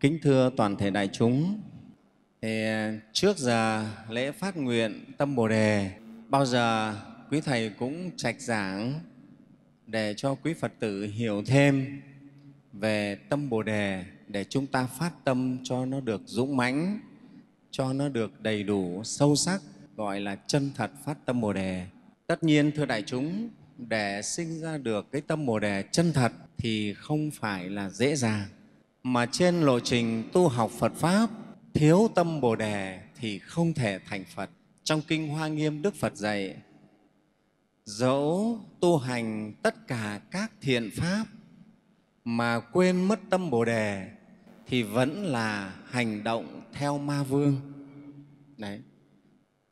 Kính thưa toàn thể đại chúng, thì trước giờ lễ phát nguyện tâm Bồ Đề, bao giờ quý Thầy cũng trạch giảng để cho quý Phật tử hiểu thêm về tâm Bồ Đề để chúng ta phát tâm cho nó được dũng mãnh, cho nó được đầy đủ, sâu sắc, gọi là chân thật phát tâm Bồ Đề. Tất nhiên, thưa đại chúng, để sinh ra được cái tâm Bồ Đề chân thật thì không phải là dễ dàng. Mà trên lộ trình tu học Phật Pháp, thiếu tâm Bồ Đề thì không thể thành Phật. Trong Kinh Hoa Nghiêm, Đức Phật dạy, dẫu tu hành tất cả các thiện Pháp mà quên mất tâm Bồ Đề thì vẫn là hành động theo ma vương. Đấy.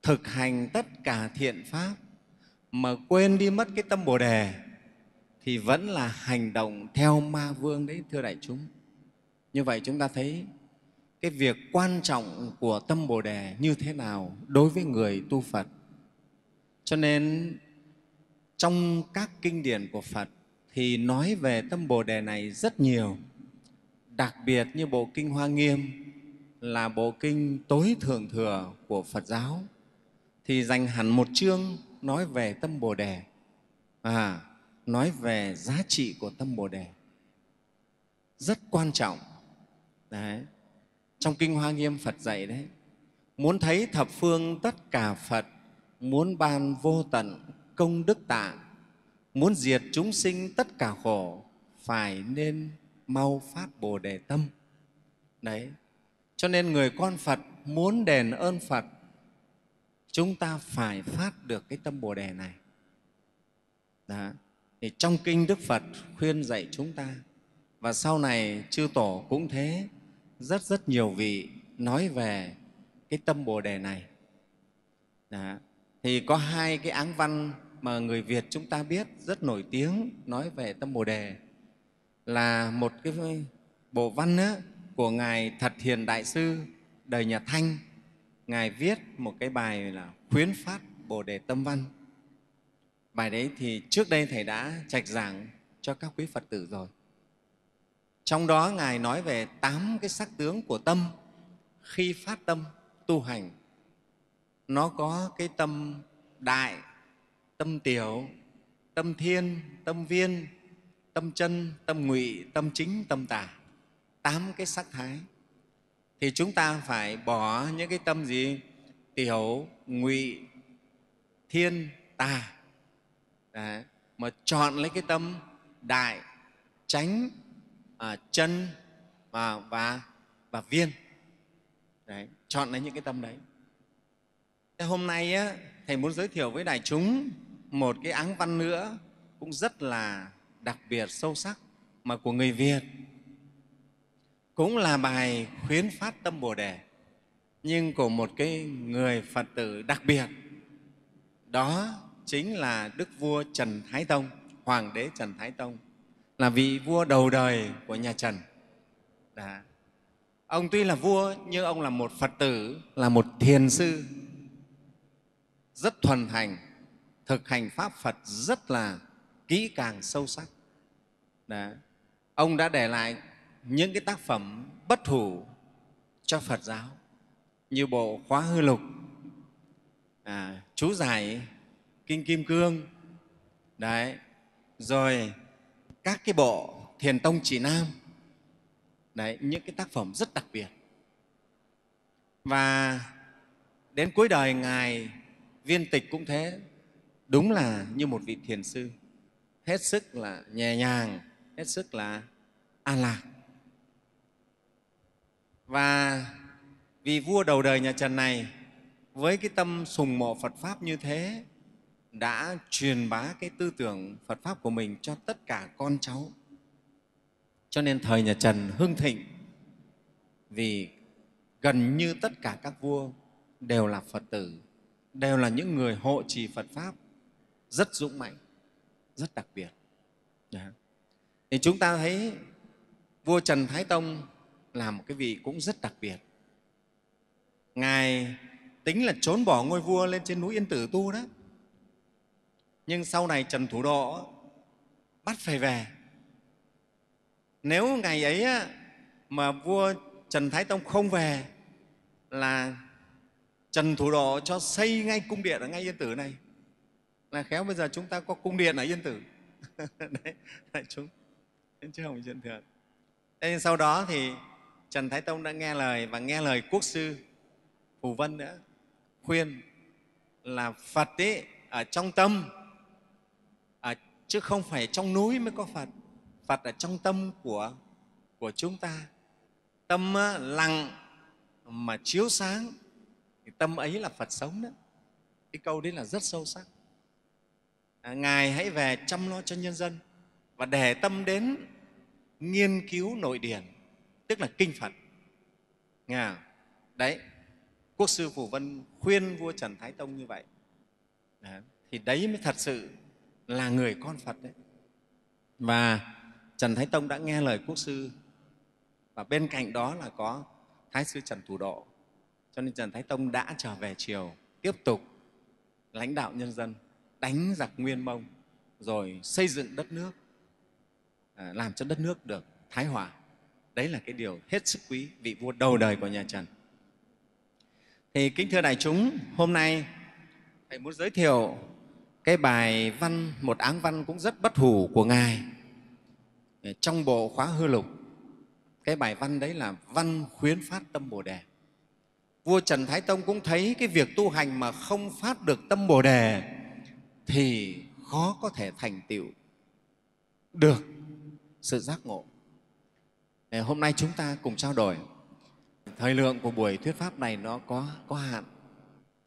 Thực hành tất cả thiện Pháp mà quên đi mất cái tâm Bồ Đề thì vẫn là hành động theo ma vương đấy, thưa đại chúng. Như vậy chúng ta thấy cái việc quan trọng của tâm Bồ Đề như thế nào đối với người tu Phật. Cho nên trong các kinh điển của Phật thì nói về tâm Bồ Đề này rất nhiều. Đặc biệt như bộ Kinh Hoa Nghiêm là bộ kinh tối thượng thừa của Phật giáo thì dành hẳn một chương nói về tâm Bồ Đề, à, nói về giá trị của tâm Bồ Đề. Rất quan trọng. Đấy. Trong Kinh Hoa Nghiêm Phật dạy đấy, muốn thấy thập phương tất cả Phật, muốn ban vô tận công đức tạng, muốn diệt chúng sinh tất cả khổ, phải nên mau phát Bồ Đề tâm. Đấy. Cho nên người con Phật muốn đền ơn Phật chúng ta phải phát được cái tâm Bồ Đề này. Đó. Thì trong Kinh Đức Phật khuyên dạy chúng ta và sau này chư Tổ cũng thế, rất rất nhiều vị nói về cái tâm Bồ Đề này. Đó. Thì có hai cái áng văn mà người Việt chúng ta biết rất nổi tiếng nói về tâm Bồ Đề là một cái bộ văn á, của Ngài Thật Hiền Đại Sư đời nhà Thanh Ngài viết một cái bài là khuyến phát Bồ Đề Tâm Văn. Bài đấy thì trước đây Thầy đã trạch giảng cho các quý Phật tử rồi. Trong đó Ngài nói về tám cái sắc tướng của tâm khi phát tâm tu hành. Nó có cái tâm đại, tâm tiểu, tâm thiên, tâm viên, tâm chân, tâm ngụy, tâm chính, tâm tà. Tám cái sắc thái thì chúng ta phải bỏ những cái tâm gì tiểu ngụy thiên tà Đấy. mà chọn lấy cái tâm đại tránh à, chân và, và và viên. Đấy, chọn lấy những cái tâm đấy. Thế hôm nay á, thầy muốn giới thiệu với đại chúng một cái áng văn nữa cũng rất là đặc biệt sâu sắc mà của người việt. Cũng là bài khuyến phát tâm Bồ Đề nhưng của một cái người Phật tử đặc biệt. Đó chính là Đức vua Trần Thái Tông, Hoàng đế Trần Thái Tông là vị vua đầu đời của nhà Trần. Đã. Ông tuy là vua nhưng ông là một Phật tử, là một thiền sư rất thuần thành, thực hành Pháp Phật rất là kỹ càng sâu sắc. Đã. Ông đã để lại những cái tác phẩm bất hủ cho Phật giáo như bộ Khóa Hư Lục, à, chú giải Kinh Kim Cương, đấy, rồi các cái bộ Thiền Tông Chỉ Nam, đấy, những cái tác phẩm rất đặc biệt. Và đến cuối đời Ngài viên tịch cũng thế, đúng là như một vị thiền sư, hết sức là nhẹ nhàng, hết sức là an lạc và vì vua đầu đời nhà Trần này với cái tâm sùng mộ Phật Pháp như thế đã truyền bá cái tư tưởng Phật Pháp của mình cho tất cả con cháu. Cho nên thời nhà Trần hưng thịnh vì gần như tất cả các vua đều là Phật tử, đều là những người hộ trì Phật Pháp rất dũng mạnh, rất đặc biệt. Đó. Thì chúng ta thấy vua Trần Thái Tông là một cái vị cũng rất đặc biệt. Ngài tính là trốn bỏ ngôi vua lên trên núi Yên Tử tu đó. Nhưng sau này Trần Thủ Độ bắt phải về. Nếu ngày ấy mà vua trần thái tông không về, là trần thủ độ cho xây ngay cung điện ở ngay yên tử này. Là khéo bây giờ chúng ta có cung điện ở yên tử. Đấy, đại chúng. Chứ không chuyện thường thế sau đó thì trần thái tông đã nghe lời và nghe lời quốc sư phù vân nữa khuyên là phật ấy, ở trong tâm chứ không phải trong núi mới có phật. Phật ở trong tâm của của chúng ta. Tâm lặng mà chiếu sáng thì tâm ấy là phật sống đó. Cái câu đấy là rất sâu sắc. À, ngài hãy về chăm lo cho nhân dân và để tâm đến nghiên cứu nội điển tức là kinh phật. Nghe đấy quốc sư phù vân khuyên vua trần thái tông như vậy. Đấy. thì đấy mới thật sự là người con phật đấy. Và trần thái tông đã nghe lời quốc sư. Và bên cạnh đó là có thái sư trần thủ độ. Cho nên trần thái tông đã trở về triều, tiếp tục lãnh đạo nhân dân, đánh giặc nguyên mông, rồi xây dựng đất nước à, làm cho đất nước được thái hòa. Đấy là cái điều hết sức quý vị vua đầu đời của nhà trần. Thì kính thưa đại chúng, hôm nay thầy muốn giới thiệu cái bài văn, một áng văn cũng rất bất hủ của ngài. Ờ, trong bộ khóa hư lục, cái bài văn đấy là văn khuyến phát tâm bồ đề. Vua trần thái tông cũng thấy cái việc tu hành mà không phát được tâm bồ đề thì khó có thể thành tựu được sự giác ngộ. Ờ, hôm nay chúng ta cùng trao đổi. Thời lượng của buổi thuyết pháp này nó có có hạn.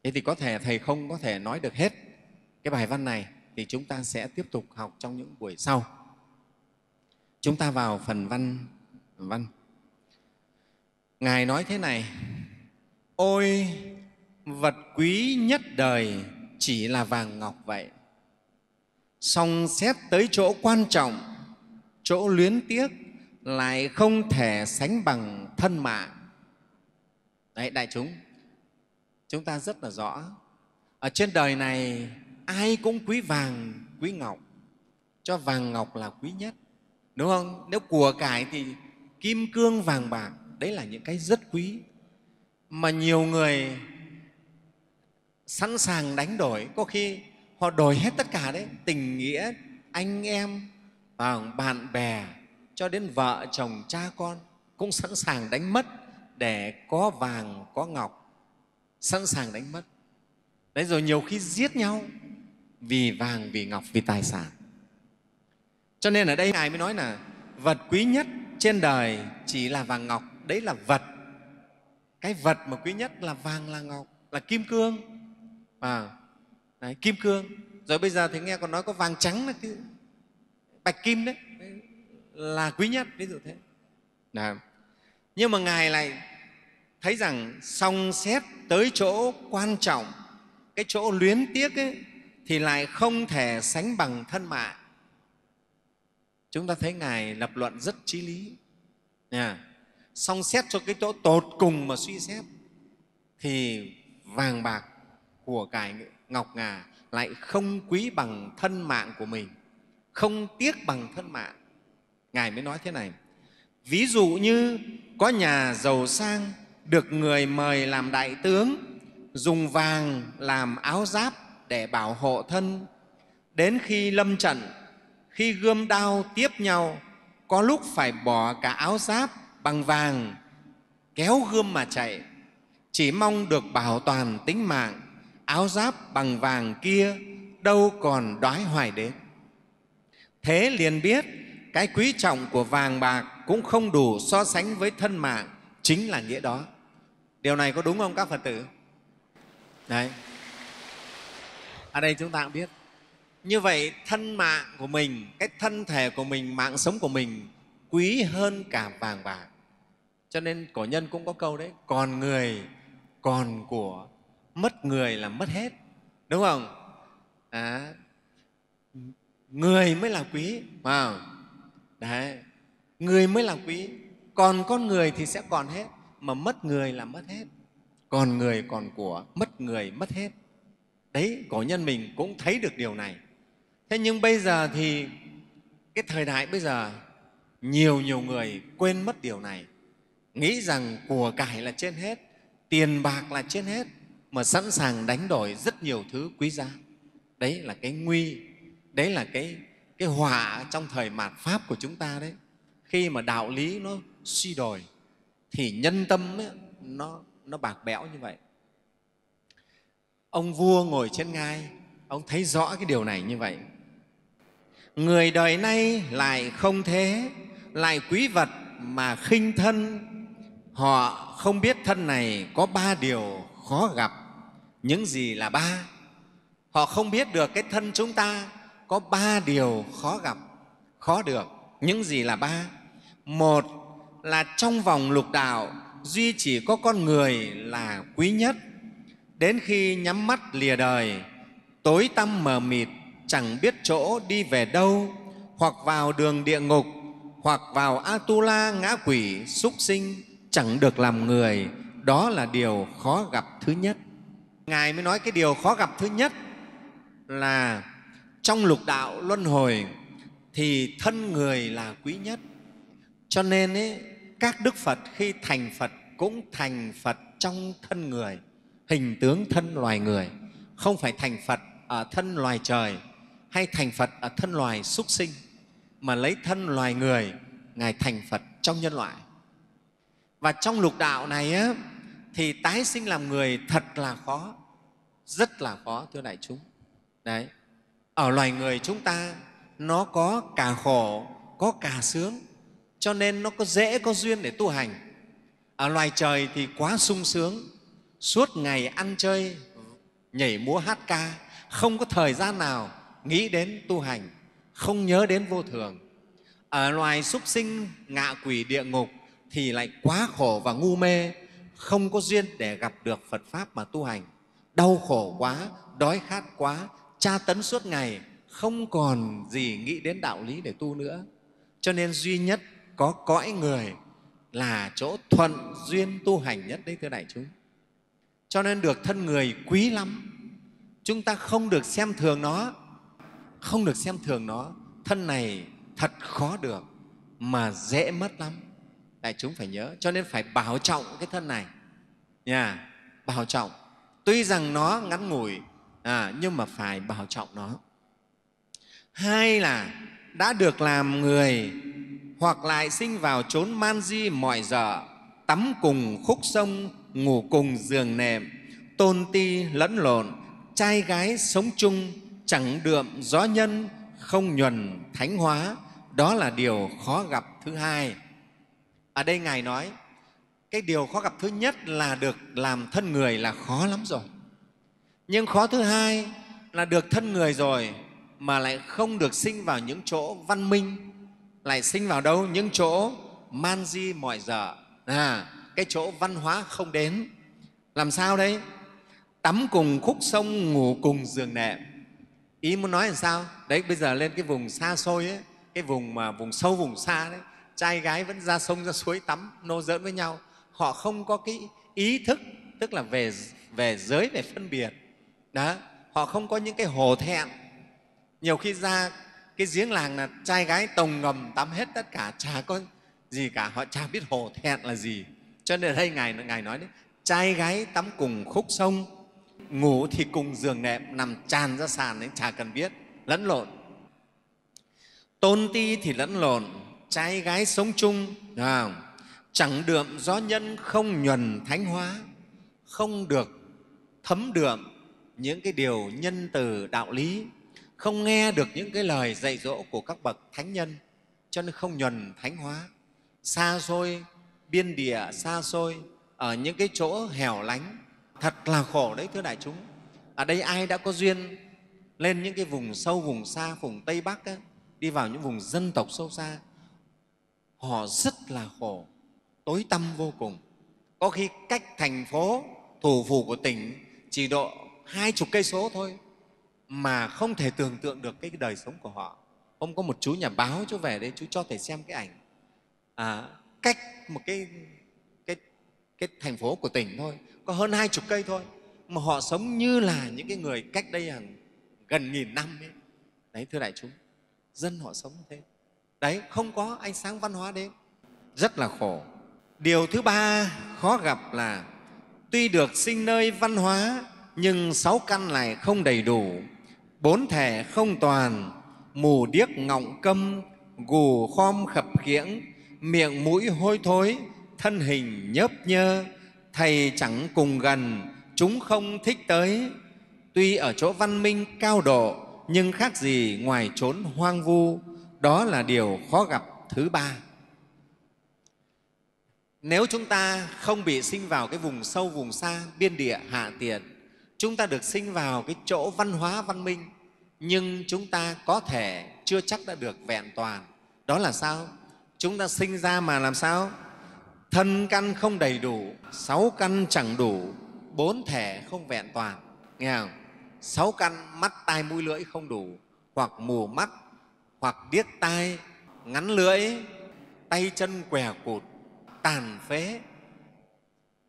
Thế thì có thể thầy không có thể nói được hết cái bài văn này thì chúng ta sẽ tiếp tục học trong những buổi sau. Chúng ta vào phần văn văn. Ngài nói thế này, ôi, vật quý nhất đời chỉ là vàng ngọc vậy. Song xét tới chỗ quan trọng, chỗ luyến tiếc lại không thể sánh bằng thân mạng. Đấy, đại chúng chúng ta rất là rõ. Ở trên đời này ai cũng quý vàng, quý ngọc. Cho vàng ngọc là quý nhất. Đúng không? Nếu của cải thì kim cương vàng bạc, đấy là những cái rất quý. Mà nhiều người sẵn sàng đánh đổi, có khi họ đổi hết tất cả đấy, tình nghĩa, anh em và bạn bè, cho đến vợ, chồng, cha con cũng sẵn sàng đánh mất để có vàng, có ngọc. Sẵn sàng đánh mất. Đấy rồi nhiều khi giết nhau vì vàng vì ngọc vì tài sản. Cho nên ở đây ngài mới nói là vật quý nhất trên đời chỉ là vàng ngọc đấy là vật. Cái vật mà quý nhất là vàng là ngọc là kim cương. À, đấy, kim cương. Rồi bây giờ thì nghe còn nói có vàng trắng là cái bạch kim đấy là quý nhất ví dụ thế. Đấy. nhưng mà ngài lại thấy rằng song xét tới chỗ quan trọng cái chỗ luyến tiếc ấy, thì lại không thể sánh bằng thân mạng. Chúng ta thấy ngài lập luận rất trí lý. Nha. Song xét cho cái chỗ tột cùng mà suy xét, thì vàng bạc của cải ngọc ngà lại không quý bằng thân mạng của mình, không tiếc bằng thân mạng. Ngài mới nói thế này, ví dụ như có nhà giàu sang được người mời làm đại tướng, dùng vàng làm áo giáp để bảo hộ thân. Đến khi lâm trận, khi gươm đao tiếp nhau, có lúc phải bỏ cả áo giáp bằng vàng, kéo gươm mà chạy. Chỉ mong được bảo toàn tính mạng, áo giáp bằng vàng kia đâu còn đói hoài đến. Thế liền biết, cái quý trọng của vàng bạc cũng không đủ so sánh với thân mạng, chính là nghĩa đó. Điều này có đúng không các phật tử? Đấy ở đây chúng ta cũng biết. Như vậy thân mạng của mình cái thân thể của mình mạng sống của mình quý hơn cả vàng bạc. Cho nên cổ nhân cũng có câu đấy còn người còn của mất người là mất hết. Đúng không? À, người mới là quý vào đấy người mới là quý. Còn con người thì sẽ còn hết mà mất người là mất hết. Còn người còn của mất người mất hết đấy cổ nhân mình cũng thấy được điều này. Thế nhưng bây giờ thì cái thời đại bây giờ nhiều nhiều người quên mất điều này. Nghĩ rằng của cải là trên hết tiền bạc là trên hết mà sẵn sàng đánh đổi rất nhiều thứ quý giá. Đấy là cái nguy đấy là cái, cái họa trong thời mạt pháp của chúng ta đấy. Khi mà đạo lý nó suy đồi thì nhân tâm ấy, nó, nó bạc bẽo như vậy ông vua ngồi trên ngai. Ông thấy rõ cái điều này như vậy. Người đời nay lại không thế. Lại quý vật mà khinh thân. Họ không biết thân này có ba điều khó gặp. Những gì là ba? Họ không biết được cái thân chúng ta có ba điều khó gặp, khó được. Những gì là ba? Một là trong vòng lục đạo duy chỉ có con người là quý nhất đến khi nhắm mắt lìa đời tối tăm mờ mịt chẳng biết chỗ đi về đâu hoặc vào đường địa ngục hoặc vào atula ngã quỷ súc sinh chẳng được làm người. Đó là điều khó gặp thứ nhất. Ngài mới nói cái điều khó gặp thứ nhất là trong lục đạo luân hồi thì thân người là quý nhất. Cho nên ấy, các đức phật khi thành phật cũng thành phật trong thân người hình tướng thân loài người không phải thành phật ở thân loài trời hay thành phật ở thân loài súc sinh mà lấy thân loài người ngài thành phật trong nhân loại. Và trong lục đạo này á, thì tái sinh làm người thật là khó rất là khó thưa đại chúng. Đấy ở loài người chúng ta nó có cả khổ có cả sướng cho nên nó có dễ có duyên để tu hành. Ở loài trời thì quá sung sướng suốt ngày ăn chơi, nhảy múa hát ca, không có thời gian nào nghĩ đến tu hành, không nhớ đến vô thường. Ở loài súc sinh, ngạ quỷ địa ngục thì lại quá khổ và ngu mê, không có duyên để gặp được phật pháp mà tu hành. Đau khổ quá, đói khát quá, tra tấn suốt ngày, không còn gì nghĩ đến đạo lý để tu nữa. Cho nên duy nhất có cõi người là chỗ thuận duyên tu hành nhất đấy, thưa đại chúng cho nên được thân người quý lắm. Chúng ta không được xem thường nó. Không được xem thường nó. Thân này thật khó được mà dễ mất lắm. Đại chúng phải nhớ. Cho nên phải bảo trọng cái thân này. Nhà bảo trọng. Tuy rằng nó ngắn ngủi à, nhưng mà phải bảo trọng nó. Hai là đã được làm người hoặc lại sinh vào chốn man di mọi giờ tắm cùng khúc sông ngủ cùng giường nệm tôn ti lẫn lộn trai gái sống chung chẳng đượm gió nhân không nhuần thánh hóa. Đó là điều khó gặp thứ hai. Ở đây ngài nói cái điều khó gặp thứ nhất là được làm thân người là khó lắm rồi. Nhưng khó thứ hai là được thân người rồi mà lại không được sinh vào những chỗ văn minh lại sinh vào đâu? Những chỗ man di mọi giờ. À, cái chỗ văn hóa không đến. Làm sao đấy? Tắm cùng khúc sông ngủ cùng giường nệm. Ý muốn nói là sao? Đấy bây giờ lên cái vùng xa xôi ấy, cái vùng mà vùng sâu vùng xa đấy trai gái vẫn ra sông ra suối tắm nô giỡn với nhau. Họ không có cái ý thức tức là về về giới về phân biệt. Đó họ không có những cái hồ thẹn. Nhiều khi ra cái giếng làng là trai gái tồng ngầm tắm hết tất cả chả có gì cả. Họ chả biết hồ thẹn là gì cho nên ở đây ngài ngài nói đấy trai gái tắm cùng khúc sông ngủ thì cùng giường nệm nằm tràn ra sàn đấy, chả cần biết lẫn lộn. Tôn ti thì lẫn lộn trai gái sống chung à, chẳng đượm gió nhân không nhuần thánh hóa không được thấm đượm những cái điều nhân từ đạo lý không nghe được những cái lời dạy dỗ của các bậc thánh nhân cho nên không nhuần thánh hóa. Xa xôi biên địa xa xôi ở những cái chỗ hẻo lánh. Thật là khổ đấy thưa đại chúng. Ở đây ai đã có duyên lên những cái vùng sâu vùng xa vùng tây bắc á, đi vào những vùng dân tộc sâu xa họ rất là khổ tối tăm vô cùng. Có khi cách thành phố thủ phủ của tỉnh chỉ độ hai chục cây số thôi mà không thể tưởng tượng được cái đời sống của họ. Hôm có một chú nhà báo chú về đây chú cho thầy xem cái ảnh. À, cách một cái, cái, cái thành phố của tỉnh thôi có hơn hai chục cây thôi mà họ sống như là những cái người cách đây hàng gần nghìn năm ấy. đấy thưa đại chúng dân họ sống thế. Đấy không có ánh sáng văn hóa đến. Rất là khổ. Điều thứ ba khó gặp là tuy được sinh nơi văn hóa nhưng sáu căn lại không đầy đủ. Bốn thể không toàn mù điếc ngọng câm gù khom khập khiễng miệng mũi hôi thối, thân hình nhớp nhơ, thầy chẳng cùng gần, chúng không thích tới. Tuy ở chỗ văn minh cao độ, nhưng khác gì ngoài trốn hoang vu, đó là điều khó gặp thứ ba. Nếu chúng ta không bị sinh vào cái vùng sâu vùng xa, biên địa hạ tiền chúng ta được sinh vào cái chỗ văn hóa văn minh, nhưng chúng ta có thể chưa chắc đã được vẹn toàn. Đó là sao? Chúng ta sinh ra mà làm sao? Thân căn không đầy đủ, sáu căn chẳng đủ, bốn thể không vẹn toàn. Nghe không? Sáu căn, mắt, tai, mũi, lưỡi không đủ. Hoặc mù mắt, hoặc điếc tai, ngắn lưỡi, tay chân què cụt, tàn phế.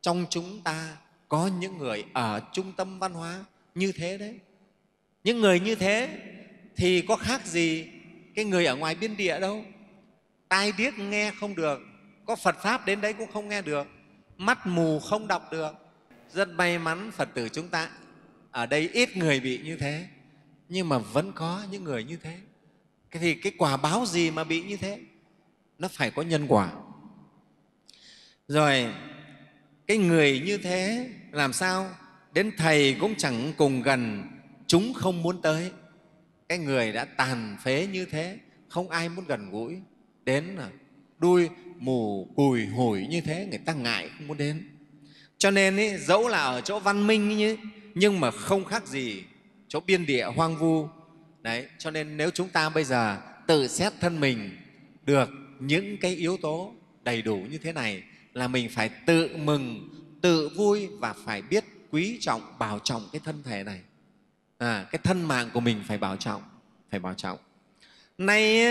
Trong chúng ta có những người ở trung tâm văn hóa như thế đấy. Những người như thế thì có khác gì cái người ở ngoài biên địa đâu? Tai điếc nghe không được, có phật pháp đến đấy cũng không nghe được, mắt mù không đọc được. Rất may mắn phật tử chúng ta, ở đây ít người bị như thế, nhưng mà vẫn có những người như thế. Cái thì cái quả báo gì mà bị như thế? Nó phải có nhân quả. Rồi, cái người như thế làm sao? Đến thầy cũng chẳng cùng gần, chúng không muốn tới. Cái người đã tàn phế như thế, không ai muốn gần gũi đến là đuôi mù cùi hủi như thế người ta ngại không muốn đến. Cho nên ý, dẫu là ở chỗ văn minh như nhưng mà không khác gì chỗ biên địa hoang vu. Đấy cho nên nếu chúng ta bây giờ tự xét thân mình được những cái yếu tố đầy đủ như thế này là mình phải tự mừng tự vui và phải biết quý trọng bảo trọng cái thân thể này. À, cái thân mạng của mình phải bảo trọng phải bảo trọng. Nay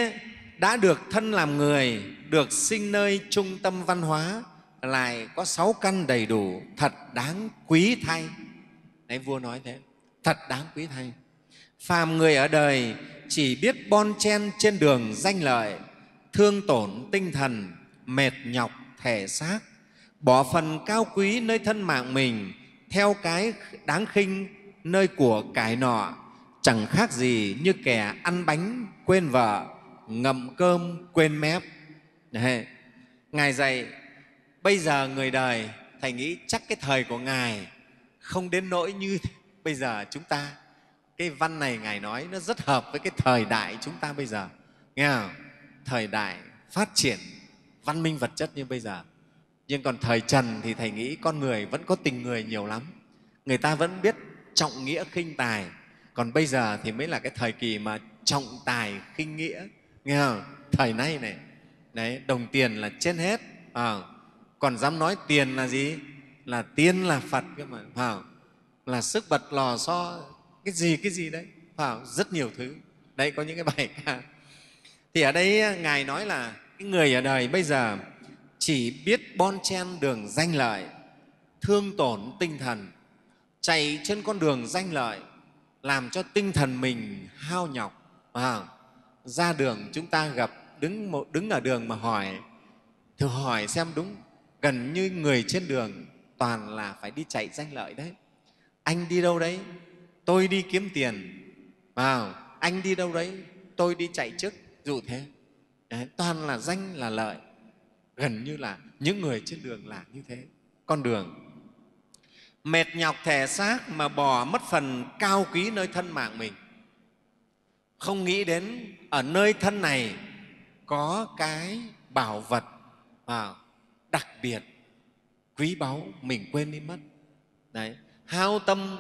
đã được thân làm người, được sinh nơi trung tâm văn hóa, lại có sáu căn đầy đủ, thật đáng quý thay. Đấy, vua nói thế, thật đáng quý thay. Phàm người ở đời chỉ biết bon chen trên đường danh lợi, thương tổn tinh thần, mệt nhọc thể xác, bỏ phần cao quý nơi thân mạng mình, theo cái đáng khinh nơi của cải nọ, chẳng khác gì như kẻ ăn bánh quên vợ ngậm cơm quên mép. Đấy. ngài dạy, bây giờ người đời, thầy nghĩ chắc cái thời của ngài không đến nỗi như bây giờ chúng ta, cái văn này ngài nói nó rất hợp với cái thời đại chúng ta bây giờ. Nghe không? thời đại phát triển văn minh vật chất như bây giờ. Nhưng còn thời trần thì thầy nghĩ con người vẫn có tình người nhiều lắm. Người ta vẫn biết trọng nghĩa khinh tài. Còn bây giờ thì mới là cái thời kỳ mà trọng tài khinh nghĩa nghe không? Thời nay này. Đấy đồng tiền là trên hết. À, còn dám nói tiền là gì? Là tiên là phật cơ mà. Phải là sức bật lò xo cái gì cái gì đấy. Phải rất nhiều thứ. Đây có những cái bài ca. Thì ở đây à, ngài nói là cái người ở đời bây giờ chỉ biết bon chen đường danh lợi thương tổn tinh thần chạy trên con đường danh lợi làm cho tinh thần mình hao nhọc. À, ra đường chúng ta gặp đứng, một, đứng ở đường mà hỏi thử hỏi xem đúng gần như người trên đường toàn là phải đi chạy danh lợi đấy. Anh đi đâu đấy? Tôi đi kiếm tiền. À, anh đi đâu đấy? Tôi đi chạy chức dụ thế đấy, toàn là danh là lợi. Gần như là những người trên đường là như thế. Con đường. Mệt nhọc thể xác mà bỏ mất phần cao quý nơi thân mạng mình không nghĩ đến ở nơi thân này có cái bảo vật à, đặc biệt quý báu mình quên đi mất. Đấy hao tâm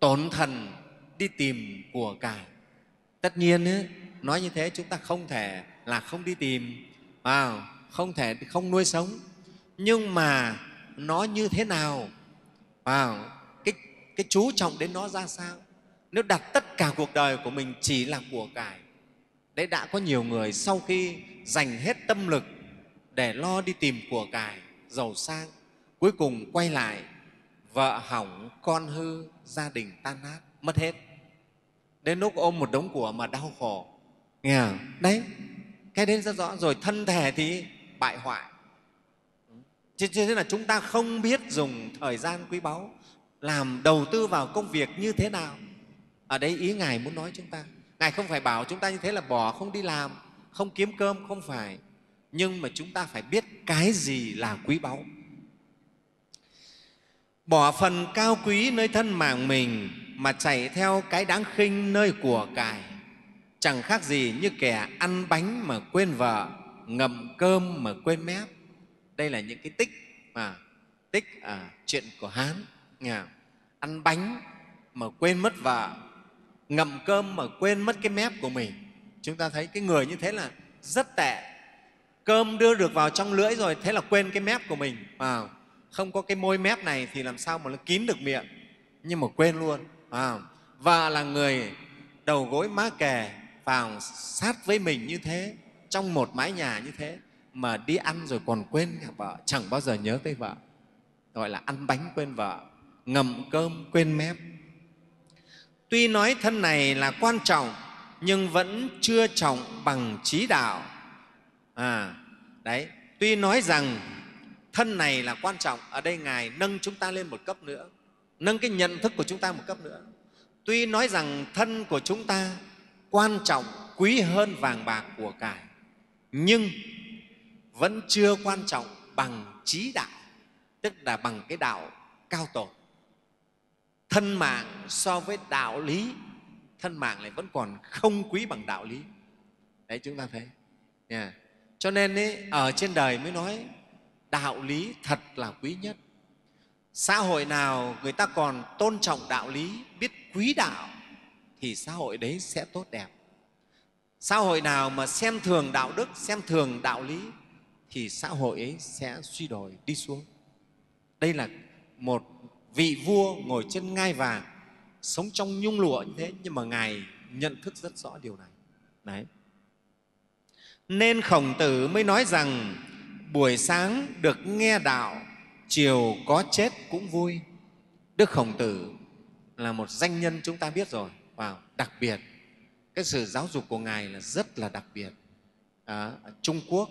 tổn thần đi tìm của cải tất nhiên ấy, nói như thế chúng ta không thể là không đi tìm à, không thể không nuôi sống. Nhưng mà nó như thế nào? À, cái, cái chú trọng đến nó ra sao? Nếu đặt tất cả cuộc đời của mình chỉ là của cải đấy đã có nhiều người sau khi dành hết tâm lực để lo đi tìm của cải giàu sang, cuối cùng quay lại, vợ hỏng, con hư, gia đình tan nát, mất hết. Đến lúc ôm một đống của mà đau khổ, nghe không? đấy, cái đến rất rõ. Rồi thân thể thì bại hoại. Cho nên là chúng ta không biết dùng thời gian quý báu làm đầu tư vào công việc như thế nào ở đây ý ngài muốn nói chúng ta. Ngài không phải bảo chúng ta như thế là bỏ không đi làm không kiếm cơm không phải. Nhưng mà chúng ta phải biết cái gì là quý báu. Bỏ phần cao quý nơi thân mạng mình mà chạy theo cái đáng khinh nơi của cải chẳng khác gì như kẻ ăn bánh mà quên vợ ngậm cơm mà quên mép. Đây là những cái tích mà tích à, chuyện của hán. Nhà ăn bánh mà quên mất vợ ngậm cơm mà quên mất cái mép của mình. Chúng ta thấy cái người như thế là rất tệ. Cơm đưa được vào trong lưỡi rồi thế là quên cái mép của mình. À, không có cái môi mép này thì làm sao mà nó kín được miệng? Nhưng mà quên luôn. À, và là người đầu gối má kè vào sát với mình như thế trong một mái nhà như thế mà đi ăn rồi còn quên cả vợ. Chẳng bao giờ nhớ tới vợ. Gọi là ăn bánh quên vợ. Ngậm cơm quên mép tuy nói thân này là quan trọng, nhưng vẫn chưa trọng bằng trí đạo. À đấy, tuy nói rằng thân này là quan trọng, ở đây ngài nâng chúng ta lên một cấp nữa, nâng cái nhận thức của chúng ta một cấp nữa. Tuy nói rằng thân của chúng ta quan trọng, quý hơn vàng bạc của cải nhưng vẫn chưa quan trọng bằng trí đạo, tức là bằng cái đạo cao tổ thân mạng so với đạo lý thân mạng lại vẫn còn không quý bằng đạo lý. Đấy chúng ta thấy. Yeah. cho nên ấy, ở trên đời mới nói đạo lý thật là quý nhất. Xã hội nào người ta còn tôn trọng đạo lý biết quý đạo thì xã hội đấy sẽ tốt đẹp. Xã hội nào mà xem thường đạo đức xem thường đạo lý thì xã hội ấy sẽ suy đồi đi xuống. Đây là một vị vua ngồi trên ngai vàng sống trong nhung lụa như thế nhưng mà ngài nhận thức rất rõ điều này. Đấy. Nên khổng tử mới nói rằng buổi sáng được nghe đạo chiều có chết cũng vui. Đức khổng tử là một danh nhân chúng ta biết rồi. Wow, đặc biệt. Cái sự giáo dục của ngài là rất là đặc biệt. À, ở trung quốc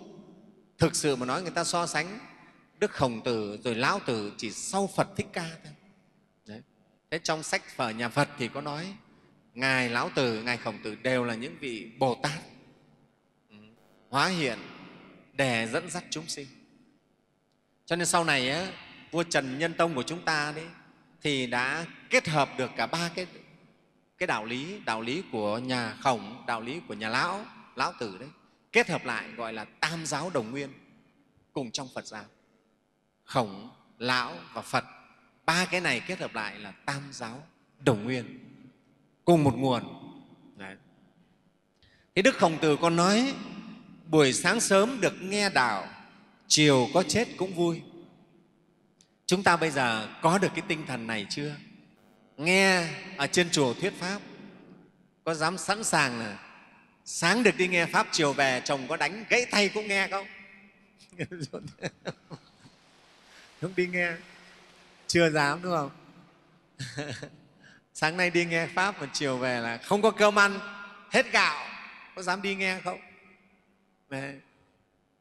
thực sự mà nói người ta so sánh đức khổng tử rồi lão tử chỉ sau phật thích ca thôi. Đấy. thế trong sách phở nhà phật thì có nói ngài lão tử ngài khổng tử đều là những vị bồ tát. Ừ. Hóa hiện để dẫn dắt chúng sinh. Cho nên sau này á, vua trần nhân tông của chúng ta đấy thì đã kết hợp được cả ba cái cái đạo lý đạo lý của nhà khổng đạo lý của nhà lão lão tử đấy kết hợp lại gọi là tam giáo đồng nguyên cùng trong phật giáo khổng, lão và phật. Ba cái này kết hợp lại là tam giáo, đồng nguyên, cùng một nguồn. Đấy. thế đức khổng tử còn nói, buổi sáng sớm được nghe đạo, chiều có chết cũng vui. Chúng ta bây giờ có được cái tinh thần này chưa? Nghe ở trên chùa thuyết pháp, có dám sẵn sàng là sáng được đi nghe pháp, chiều về chồng có đánh gãy tay cũng nghe không? không đi nghe, chưa dám, đúng không? Sáng nay đi nghe pháp mà chiều về là không có cơm ăn, hết gạo. Có dám đi nghe không?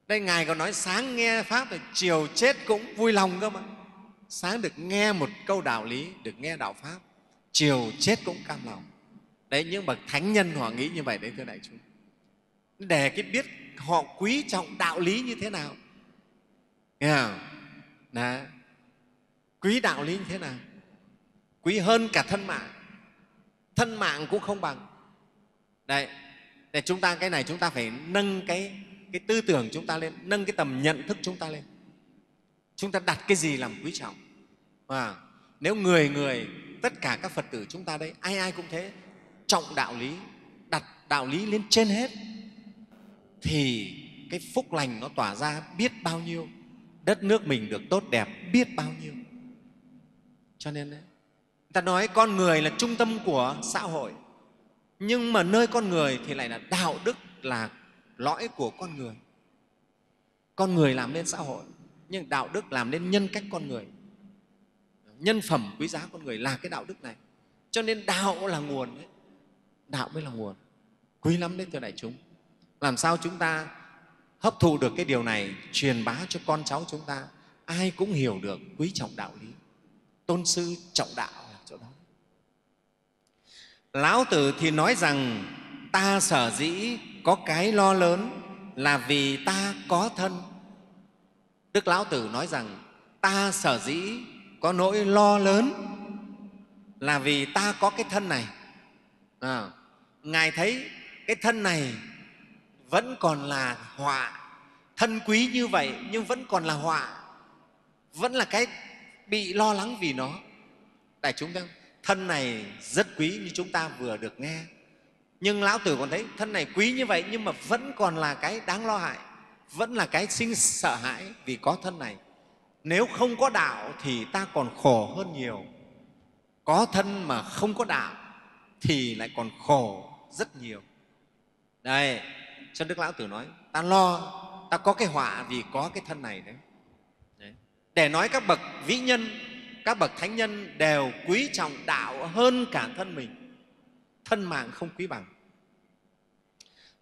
Đây ngài còn nói sáng nghe pháp thì chiều chết cũng vui lòng cơ mà. Sáng được nghe một câu đạo lý, được nghe đạo pháp, chiều chết cũng cam lòng. Đấy những bậc thánh nhân họ nghĩ như vậy đấy, thưa đại chúng. Để cái biết họ quý trọng đạo lý như thế nào. Nghe không? Đó. quý đạo lý như thế nào? Quý hơn cả thân mạng. Thân mạng cũng không bằng. Đấy để chúng ta cái này chúng ta phải nâng cái cái tư tưởng chúng ta lên nâng cái tầm nhận thức chúng ta lên. Chúng ta đặt cái gì làm quý trọng. À, nếu người người tất cả các phật tử chúng ta đây ai ai cũng thế trọng đạo lý đặt đạo lý lên trên hết thì cái phúc lành nó tỏa ra biết bao nhiêu? Đất nước mình được tốt đẹp biết bao nhiêu. Cho nên đấy, người ta nói con người là trung tâm của xã hội, nhưng mà nơi con người thì lại là đạo đức là lõi của con người. Con người làm nên xã hội, nhưng đạo đức làm nên nhân cách con người. Nhân phẩm quý giá con người là cái đạo đức này. Cho nên đạo là nguồn đấy. Đạo mới là nguồn. Quý lắm đấy, thưa đại chúng. Làm sao chúng ta hấp thụ được cái điều này truyền bá cho con cháu chúng ta ai cũng hiểu được quý trọng đạo lý. Tôn sư trọng đạo là chỗ đó. Lão tử thì nói rằng ta sở dĩ có cái lo lớn là vì ta có thân. Đức lão tử nói rằng ta sở dĩ có nỗi lo lớn là vì ta có cái thân này. À, ngài thấy cái thân này vẫn còn là họa. Thân quý như vậy nhưng vẫn còn là họa. Vẫn là cái bị lo lắng vì nó. Đại chúng thấy thân này rất quý như chúng ta vừa được nghe. Nhưng lão tử còn thấy thân này quý như vậy nhưng mà vẫn còn là cái đáng lo hại. Vẫn là cái sinh sợ hãi vì có thân này. Nếu không có đạo thì ta còn khổ hơn nhiều. Có thân mà không có đạo thì lại còn khổ rất nhiều. Đây cho đức lão tử nói ta lo ta có cái họa vì có cái thân này đấy, đấy. để nói các bậc vĩ nhân các bậc thánh nhân đều quý trọng đạo hơn cả thân mình. Thân mạng không quý bằng.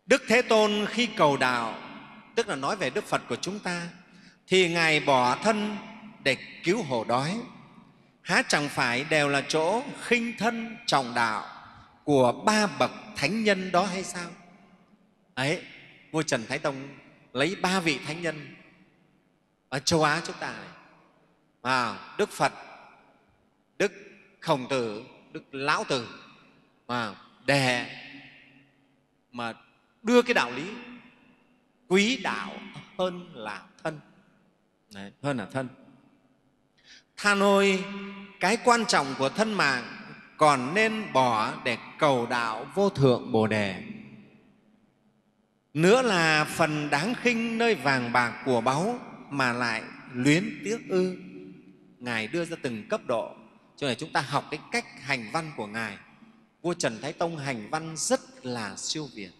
Đức thế tôn khi cầu đạo tức là nói về đức phật của chúng ta thì ngài bỏ thân để cứu hổ đói. Há chẳng phải đều là chỗ khinh thân trọng đạo của ba bậc thánh nhân đó hay sao? Ấy vua trần thái tông lấy ba vị thánh nhân ở châu á chúng ta này. À, đức phật đức khổng tử đức lão tử à, để mà đưa cái đạo lý quý đạo hơn là thân. Đấy, hơn là thân. Tha nôi cái quan trọng của thân mạng còn nên bỏ để cầu đạo vô thượng bồ đề nữa là phần đáng khinh nơi vàng bạc của báu mà lại luyến tiếc ư. Ngài đưa ra từng cấp độ, cho nên chúng ta học cái cách hành văn của ngài. Vua trần thái tông hành văn rất là siêu việt.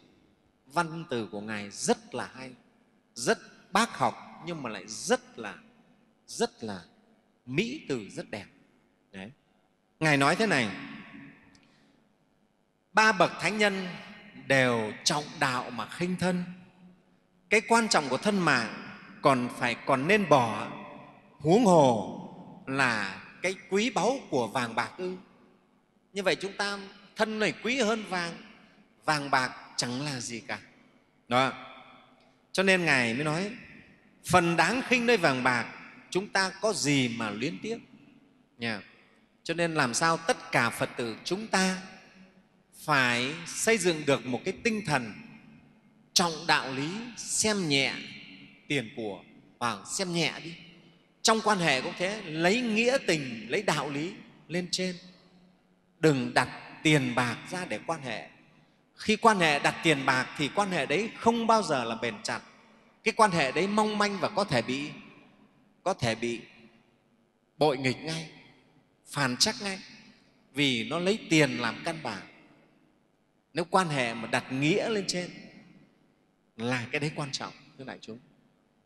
Văn từ của ngài rất là hay, rất bác học nhưng mà lại rất là rất là mỹ từ, rất đẹp. Đấy. Ngài nói thế này, ba bậc thánh nhân đều trọng đạo mà khinh thân. Cái quan trọng của thân mạng còn phải còn nên bỏ. Huống hồ là cái quý báu của vàng bạc ư. Như vậy chúng ta thân này quý hơn vàng vàng bạc chẳng là gì cả. Đó. Cho nên ngài mới nói, phần đáng khinh nơi vàng bạc, chúng ta có gì mà luyến tiếc? Nha. Cho nên làm sao tất cả phật tử chúng ta phải xây dựng được một cái tinh thần trọng đạo lý xem nhẹ tiền của và xem nhẹ đi. Trong quan hệ cũng thế, lấy nghĩa tình, lấy đạo lý lên trên. Đừng đặt tiền bạc ra để quan hệ. Khi quan hệ đặt tiền bạc thì quan hệ đấy không bao giờ là bền chặt. Cái quan hệ đấy mong manh và có thể bị, có thể bị bội nghịch ngay, phản trắc ngay vì nó lấy tiền làm căn bản nếu quan hệ mà đặt nghĩa lên trên là cái đấy quan trọng thưa đại chúng.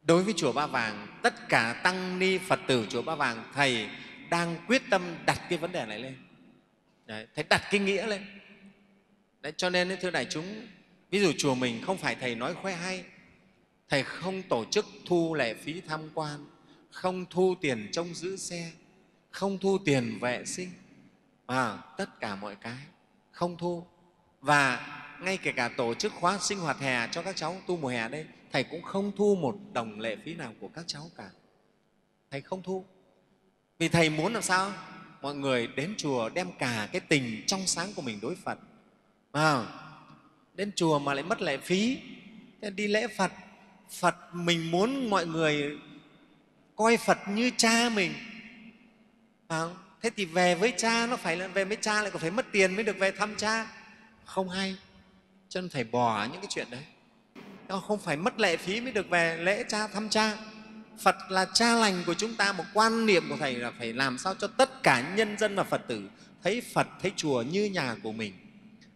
Đối với chùa ba vàng tất cả tăng ni phật tử chùa ba vàng thầy đang quyết tâm đặt cái vấn đề này lên. Đấy, thầy đặt cái nghĩa lên. Đấy, cho nên thưa đại chúng ví dụ chùa mình không phải thầy nói khoe hay thầy không tổ chức thu lệ phí tham quan không thu tiền trông giữ xe không thu tiền vệ sinh à, tất cả mọi cái không thu và ngay kể cả tổ chức khóa sinh hoạt hè cho các cháu tu mùa hè đây thầy cũng không thu một đồng lệ phí nào của các cháu cả. Thầy không thu. Vì thầy muốn làm sao? Mọi người đến chùa đem cả cái tình trong sáng của mình đối phật. À, đến chùa mà lại mất lệ phí thế đi lễ phật. Phật mình muốn mọi người coi phật như cha mình. À, thế thì về với cha nó phải là về với cha lại còn phải mất tiền mới được về thăm cha không hay. Cho nên phải bỏ những cái chuyện đấy. Nó không phải mất lệ phí mới được về lễ cha thăm cha. Phật là cha lành của chúng ta một quan niệm của thầy là phải làm sao cho tất cả nhân dân và phật tử thấy phật thấy chùa như nhà của mình.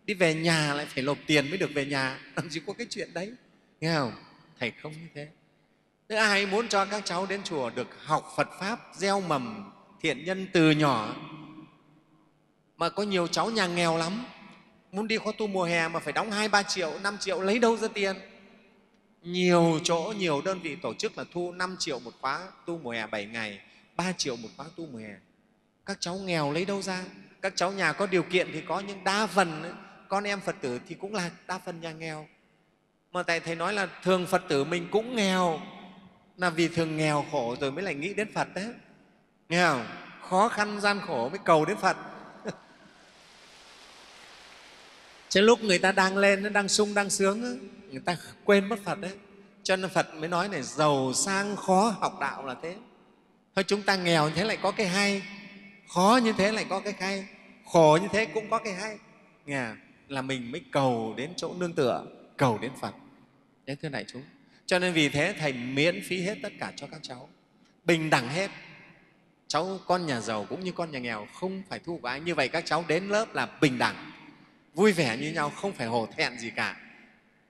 Đi về nhà lại phải nộp tiền mới được về nhà. Làm gì có cái chuyện đấy. Nghe không? Thầy không như thế. Thế ai muốn cho các cháu đến chùa được học Phật Pháp, gieo mầm thiện nhân từ nhỏ mà có nhiều cháu nhà nghèo lắm muốn đi khóa tu mùa hè mà phải đóng hai ba triệu năm triệu lấy đâu ra tiền? Nhiều chỗ nhiều đơn vị tổ chức là thu 5 triệu một khóa tu mùa hè 7 ngày 3 triệu một khóa tu mùa hè. Các cháu nghèo lấy đâu ra? Các cháu nhà có điều kiện thì có nhưng đa phần ấy, con em phật tử thì cũng là đa phần nhà nghèo. Mà tại thầy nói là thường phật tử mình cũng nghèo là vì thường nghèo khổ rồi mới lại nghĩ đến phật đấy nghèo khó khăn gian khổ mới cầu đến phật. Chứ lúc người ta đang lên, nó đang sung, đang sướng người ta quên mất phật đấy. Cho nên phật mới nói này, giàu sang, khó học đạo là thế. Thôi chúng ta nghèo như thế lại có cái hay, khó như thế lại có cái hay, khổ như thế cũng có cái hay. Nghe à, là mình mới cầu đến chỗ nương tựa, cầu đến phật. Đấy thưa đại chúng. Cho nên vì thế thầy miễn phí hết tất cả cho các cháu. Bình đẳng hết. Cháu con nhà giàu cũng như con nhà nghèo không phải thu của ai. Như vậy các cháu đến lớp là bình đẳng vui vẻ như nhau không phải hổ thẹn gì cả.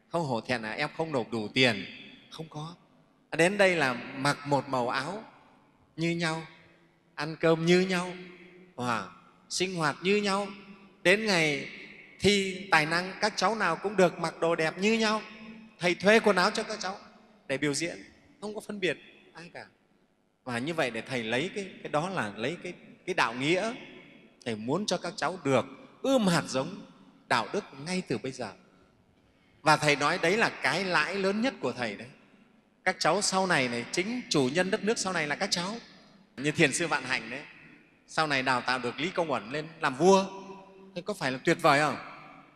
Không hổ thẹn là em không nộp đủ tiền. Không có. Đến đây là mặc một màu áo như nhau ăn cơm như nhau wow, sinh hoạt như nhau. Đến ngày thi tài năng các cháu nào cũng được mặc đồ đẹp như nhau. Thầy thuê quần áo cho các cháu để biểu diễn không có phân biệt ai cả. Và như vậy để thầy lấy cái, cái đó là lấy cái, cái đạo nghĩa. Thầy muốn cho các cháu được ươm hạt giống đạo đức ngay từ bây giờ. Và thầy nói đấy là cái lãi lớn nhất của thầy đấy. Các cháu sau này này, chính chủ nhân đất nước sau này là các cháu. Như thiền sư vạn hạnh đấy, sau này đào tạo được lý công uẩn lên làm vua, thế có phải là tuyệt vời không?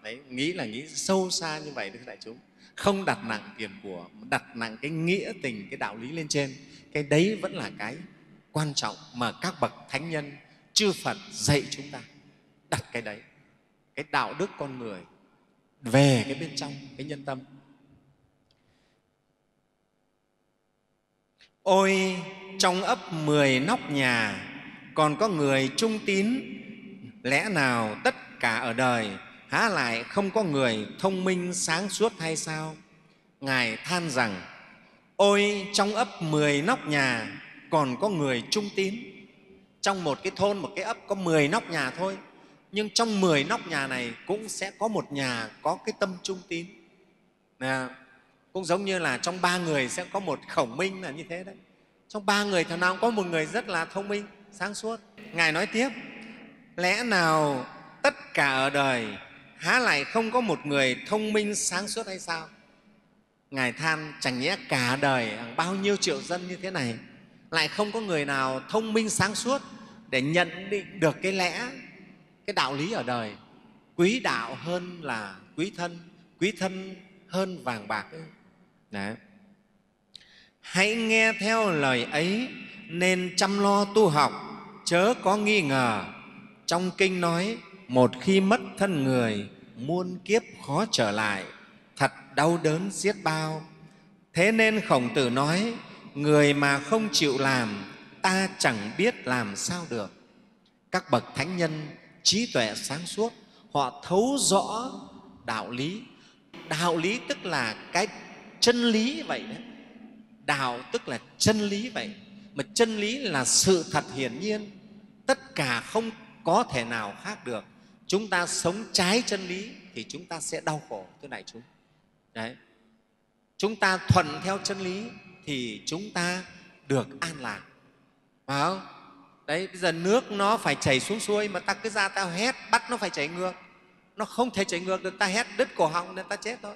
Đấy, nghĩ là nghĩ sâu xa như vậy thưa đại chúng. Không đặt nặng tiền của, đặt nặng cái nghĩa tình, cái đạo lý lên trên. Cái đấy vẫn là cái quan trọng mà các bậc thánh nhân, chư phật dạy chúng ta. Đặt cái đấy cái đạo đức con người về cái bên trong cái nhân tâm. Ôi trong ấp mười nóc nhà còn có người trung tín lẽ nào tất cả ở đời há lại không có người thông minh sáng suốt hay sao? Ngài than rằng ôi trong ấp mười nóc nhà còn có người trung tín. Trong một cái thôn một cái ấp có mười nóc nhà thôi nhưng trong mười nóc nhà này cũng sẽ có một nhà có cái tâm trung tín. À, cũng giống như là trong ba người sẽ có một khổng minh là như thế đấy. Trong ba người thằng nào cũng có một người rất là thông minh sáng suốt. Ngài nói tiếp lẽ nào tất cả ở đời há lại không có một người thông minh sáng suốt hay sao? Ngài than chẳng nhẽ cả đời bao nhiêu triệu dân như thế này lại không có người nào thông minh sáng suốt để nhận định được cái lẽ cái đạo lý ở đời. Quý đạo hơn là quý thân quý thân hơn vàng bạc. Đấy. hãy nghe theo lời ấy nên chăm lo tu học, chớ có nghi ngờ. Trong kinh nói, một khi mất thân người, muôn kiếp khó trở lại, thật đau đớn giết bao. Thế nên khổng tử nói, người mà không chịu làm, ta chẳng biết làm sao được. Các bậc thánh nhân trí tuệ sáng suốt, họ thấu rõ đạo lý. Đạo lý tức là cái chân lý vậy đấy. Đạo tức là chân lý vậy. Mà chân lý là sự thật hiển nhiên. Tất cả không có thể nào khác được. Chúng ta sống trái chân lý thì chúng ta sẽ đau khổ, thưa đại chúng. Đấy. Chúng ta thuận theo chân lý thì chúng ta được an lạc. Phải không? Đấy bây giờ nước nó phải chảy xuống xuôi mà ta cứ ra ta hét bắt nó phải chảy ngược. Nó không thể chảy ngược được ta hét đứt cổ họng nên ta chết thôi.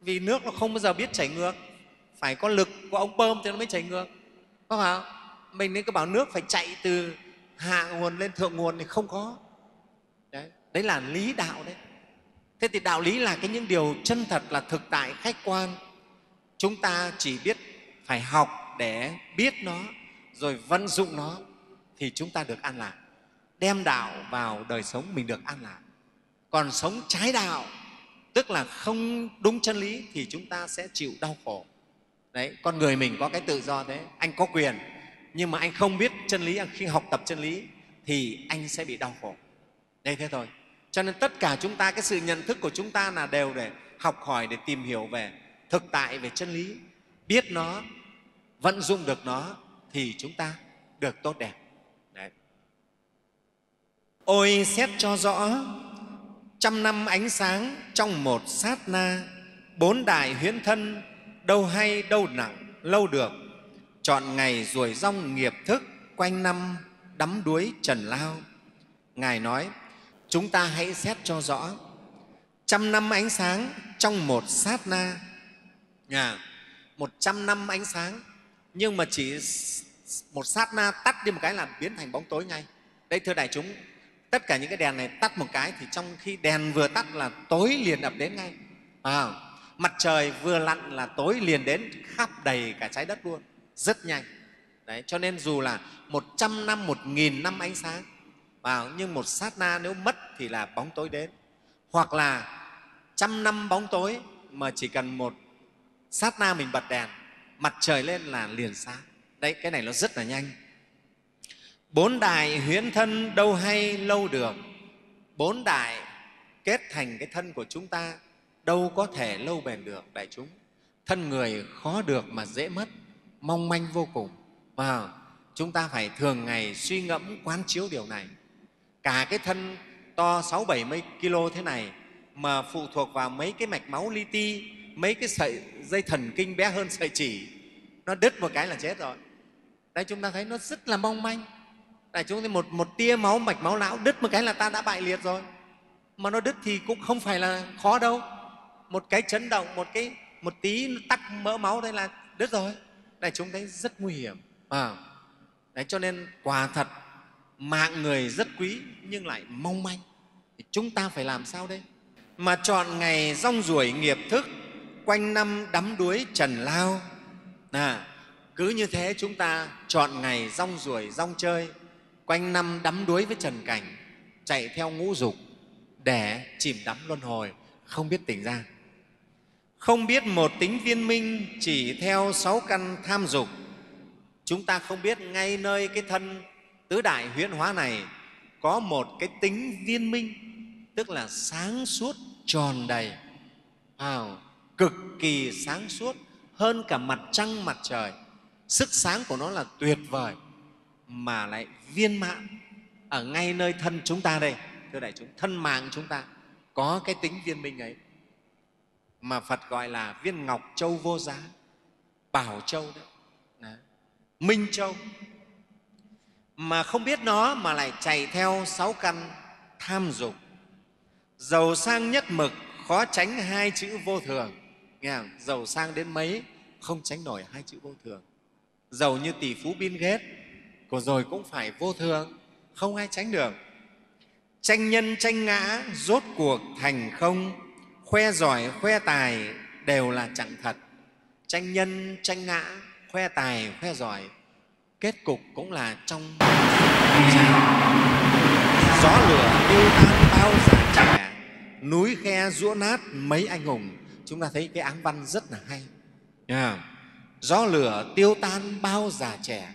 Vì nước nó không bao giờ biết chảy ngược. Phải có lực của ông bơm thì nó mới chảy ngược. Có phải không? Mình nên cứ bảo nước phải chạy từ hạ nguồn lên thượng nguồn thì không có. Đấy, đấy là lý đạo đấy. Thế thì đạo lý là cái những điều chân thật là thực tại khách quan. Chúng ta chỉ biết phải học để biết nó rồi vận dụng nó thì chúng ta được an lạc. Đem đạo vào đời sống mình được an lạc. Còn sống trái đạo, tức là không đúng chân lý, thì chúng ta sẽ chịu đau khổ. Đấy, con người mình có cái tự do thế. Anh có quyền, nhưng mà anh không biết chân lý khi học tập chân lý, thì anh sẽ bị đau khổ. Đây thế thôi. Cho nên tất cả chúng ta, cái sự nhận thức của chúng ta là đều để học hỏi, để tìm hiểu về thực tại về chân lý. Biết nó, vận dụng được nó, thì chúng ta được tốt đẹp ôi, xét cho rõ. Trăm năm ánh sáng trong một sát na, bốn đại huyễn thân, đâu hay đâu nặng, lâu được. Chọn ngày ruồi rong nghiệp thức, quanh năm đắm đuối trần lao. Ngài nói, chúng ta hãy xét cho rõ. Trăm năm ánh sáng trong một sát na. Nhà, một trăm năm ánh sáng. Nhưng mà chỉ một sát na tắt đi một cái là biến thành bóng tối ngay. Đây thưa đại chúng tất cả những cái đèn này tắt một cái thì trong khi đèn vừa tắt là tối liền ập đến ngay. À, mặt trời vừa lặn là tối liền đến khắp đầy cả trái đất luôn. Rất nhanh. Đấy, cho nên dù là một trăm năm, một nghìn năm ánh sáng vào nhưng một sát na nếu mất thì là bóng tối đến. Hoặc là trăm năm bóng tối mà chỉ cần một sát na mình bật đèn mặt trời lên là liền sáng. Đấy cái này nó rất là nhanh bốn đại huyễn thân đâu hay lâu được. Bốn đại kết thành cái thân của chúng ta, đâu có thể lâu bền được, đại chúng. Thân người khó được mà dễ mất, mong manh vô cùng. Và chúng ta phải thường ngày suy ngẫm, quán chiếu điều này. Cả cái thân to sáu bảy mươi kg thế này mà phụ thuộc vào mấy cái mạch máu li ti, mấy cái sợi dây thần kinh bé hơn sợi chỉ, nó đứt một cái là chết rồi. Đấy chúng ta thấy nó rất là mong manh đại chúng thấy một, một tia máu mạch máu não đứt một cái là ta đã bại liệt rồi. Mà nó đứt thì cũng không phải là khó đâu. Một cái chấn động một cái một tí nó tắc mỡ máu đây là đứt rồi. Đại chúng thấy rất nguy hiểm. À, đấy cho nên quả thật mạng người rất quý nhưng lại mong manh. Thì chúng ta phải làm sao đây? Mà chọn ngày rong ruổi nghiệp thức quanh năm đắm đuối trần lao. À, cứ như thế chúng ta chọn ngày rong ruổi rong chơi quanh năm đắm đuối với trần cảnh chạy theo ngũ dục để chìm đắm luân hồi. Không biết tỉnh ra. Không biết một tính viên minh chỉ theo sáu căn tham dục. Chúng ta không biết ngay nơi cái thân tứ đại huyễn hóa này có một cái tính viên minh tức là sáng suốt tròn đầy. À, cực kỳ sáng suốt hơn cả mặt trăng mặt trời. Sức sáng của nó là tuyệt vời mà lại viên mãn ở ngay nơi thân chúng ta đây thưa đại chúng thân mạng chúng ta. Có cái tính viên minh ấy mà phật gọi là viên ngọc châu vô giá bảo châu đấy, đấy. minh châu. Mà không biết nó mà lại chạy theo sáu căn tham dục. Giàu sang nhất mực khó tránh hai chữ vô thường. Nghe không? giàu sang đến mấy không tránh nổi hai chữ vô thường. Giàu như tỷ phú Bill Gates của rồi cũng phải vô thường không ai tránh được. Tranh nhân tranh ngã rốt cuộc thành không khoe giỏi khoe tài đều là chẳng thật. Tranh nhân tranh ngã khoe tài khoe giỏi kết cục cũng là trong gió lửa tiêu tan bao già trẻ núi khe rũa nát mấy anh hùng. Chúng ta thấy cái áng văn rất là hay. Yeah. gió lửa tiêu tan bao già trẻ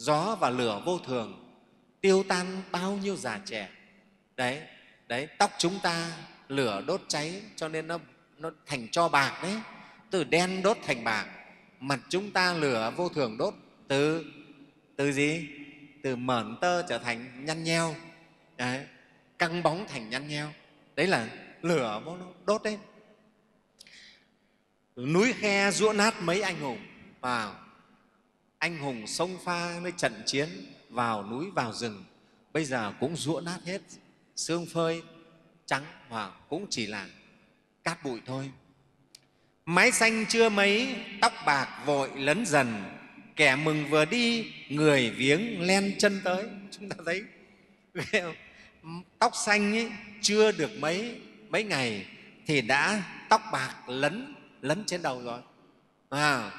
gió và lửa vô thường tiêu tan bao nhiêu già trẻ. Đấy đấy tóc chúng ta lửa đốt cháy cho nên nó, nó thành cho bạc đấy. Từ đen đốt thành bạc mặt chúng ta lửa vô thường đốt từ từ gì? Từ mởn tơ trở thành nhăn nheo. Đấy, căng bóng thành nhăn nheo. Đấy là lửa vô nó đốt đấy. Núi khe rũa nát mấy anh hùng. Vào anh hùng sông pha nơi trận chiến vào núi vào rừng. Bây giờ cũng rũa nát hết xương phơi trắng và cũng chỉ là cát bụi thôi. Mái xanh chưa mấy tóc bạc vội lấn dần. Kẻ mừng vừa đi người viếng len chân tới. Chúng ta thấy tóc xanh ấy, chưa được mấy mấy ngày thì đã tóc bạc lấn lấn trên đầu rồi. À,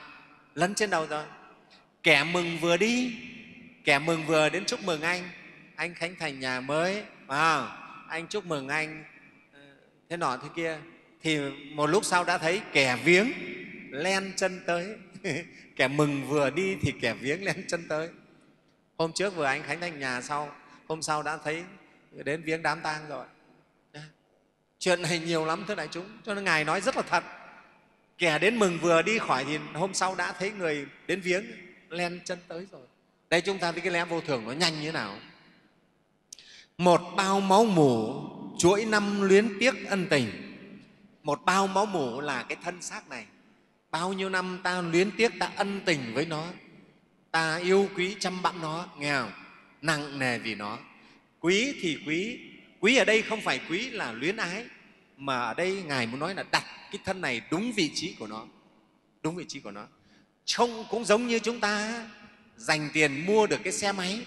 lấn trên đầu rồi kẻ mừng vừa đi kẻ mừng vừa đến chúc mừng anh. Anh khánh thành nhà mới à, anh chúc mừng anh ờ, thế nọ thế kia. Thì một lúc sau đã thấy kẻ viếng len chân tới. Kẻ mừng vừa đi thì kẻ viếng len chân tới. Hôm trước vừa anh khánh thành nhà sau hôm sau đã thấy đến viếng đám tang rồi. Chuyện này nhiều lắm thưa đại chúng cho nên ngài nói rất là thật. Kẻ đến mừng vừa đi khỏi thì hôm sau đã thấy người đến viếng len chân tới rồi. Đây chúng ta thấy cái lẽ vô thường nó nhanh như thế nào? Một bao máu mủ, chuỗi năm luyến tiếc ân tình. Một bao máu mủ là cái thân xác này. Bao nhiêu năm ta luyến tiếc, ta ân tình với nó. Ta yêu quý, chăm bẵm nó. Nghe không? Nặng nề vì nó. Quý thì quý. Quý ở đây không phải quý là luyến ái, mà ở đây ngài muốn nói là đặt cái thân này đúng vị trí của nó. Đúng vị trí của nó trông cũng giống như chúng ta. Dành tiền mua được cái xe máy.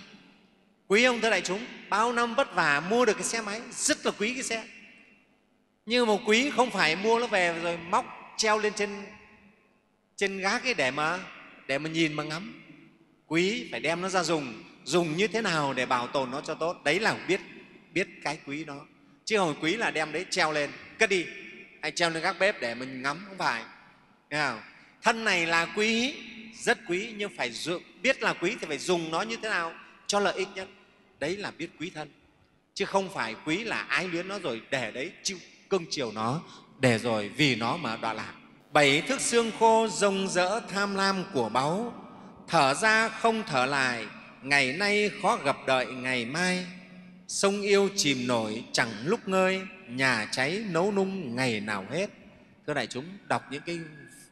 Quý ông thưa đại chúng, bao năm vất vả mua được cái xe máy, rất là quý cái xe. Nhưng mà quý không phải mua nó về rồi móc treo lên trên trên gác ấy để mà để mà nhìn mà ngắm. Quý phải đem nó ra dùng dùng như thế nào để bảo tồn nó cho tốt. Đấy là biết biết cái quý đó. Chứ không quý là đem đấy treo lên. Cất đi, hay treo lên gác bếp để mình ngắm, không phải. Nghe không? Thân này là quý, rất quý, nhưng phải biết là quý thì phải dùng nó như thế nào cho lợi ích nhất. Đấy là biết quý thân, chứ không phải quý là ái luyến nó rồi để đấy chịu cưng chiều nó, để rồi vì nó mà đọa lạc. Bảy thức xương khô rông rỡ tham lam của báu, thở ra không thở lại, ngày nay khó gặp đợi ngày mai. Sông yêu chìm nổi chẳng lúc ngơi, nhà cháy nấu nung ngày nào hết. Thưa đại chúng, đọc những cái